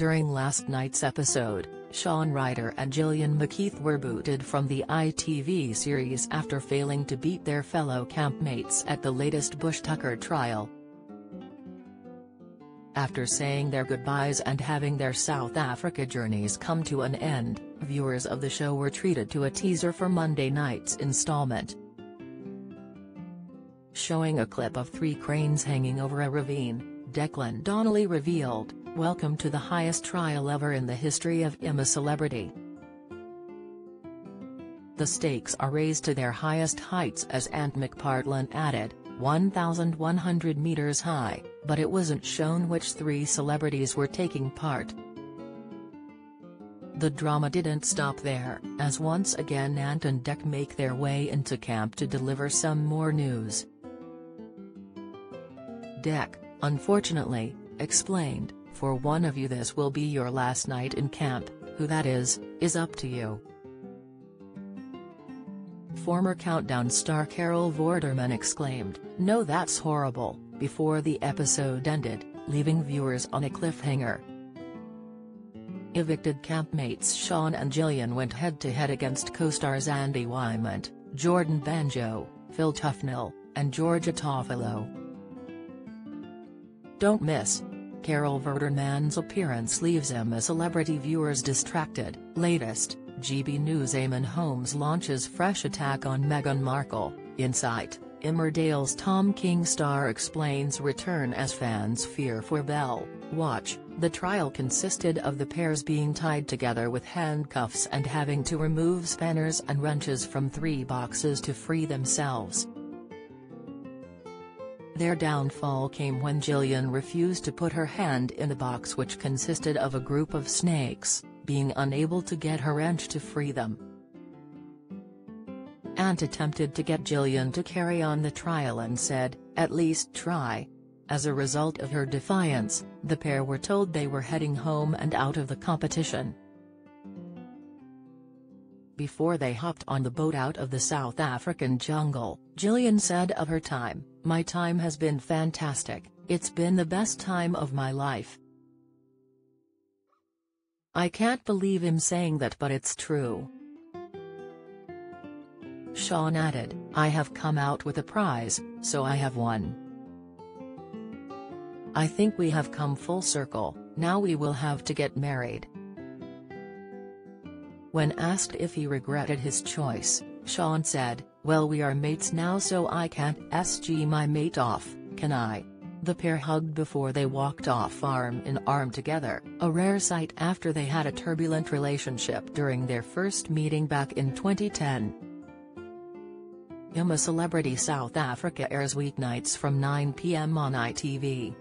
During last night's episode, Shaun Ryder and Gillian McKeith were booted from the ITV series after failing to beat their fellow campmates at the latest Bush Tucker trial. After saying their goodbyes and having their South Africa journeys come to an end, viewers of the show were treated to a teaser for Monday night's installment. Showing a clip of three cranes hanging over a ravine, Declan Donnelly revealed, Welcome to the highest trial ever in the history of I'm Celebrity. The stakes are raised to their highest heights as Ant McPartlin added, 1,100 meters high, but it wasn't shown which three celebrities were taking part. The drama didn't stop there, as once again Ant and Dec make their way into camp to deliver some more news. Dec, unfortunately, explained, for one of you this will be your last night in camp, who that is, is up to you. Former Countdown star Carol Vorderman exclaimed, No that's horrible, before the episode ended, leaving viewers on a cliffhanger. Evicted campmates Shaun and Gillian went head-to-head -head against co-stars Andy Whyment, Jordan Banjo, Phil Tufnell, and Georgia Toffolo. Don't miss. Carol Vorderman's appearance leaves I'm a Celebrity viewers distracted. Latest, GB News Eamonn Holmes launches fresh attack on Meghan Markle, Insight, Emmerdale's Tom King star explains return as fans fear for Belle, watch, the trial consisted of the pairs being tied together with handcuffs and having to remove spanners and wrenches from three boxes to free themselves. Their downfall came when Gillian refused to put her hand in the box which consisted of a group of snakes being unable to get her wrench to free them. Ant attempted to get Gillian to carry on the trial and said, at least try. As a result of her defiance, the pair were told they were heading home and out of the competition. Before they hopped on the boat out of the South African jungle, Gillian said of her time, My time has been fantastic, it's been the best time of my life. I can't believe him saying that but it's true. Shaun added, I have come out with a prize, so I have won. I think we have come full circle, now we will have to get married. When asked if he regretted his choice, Shaun said, well we are mates now so I can't SG my mate off, can I? The pair hugged before they walked off arm in arm together, a rare sight after they had a turbulent relationship during their first meeting back in 2010. I'm a Celebrity South Africa airs weeknights from 9 p.m. on ITV.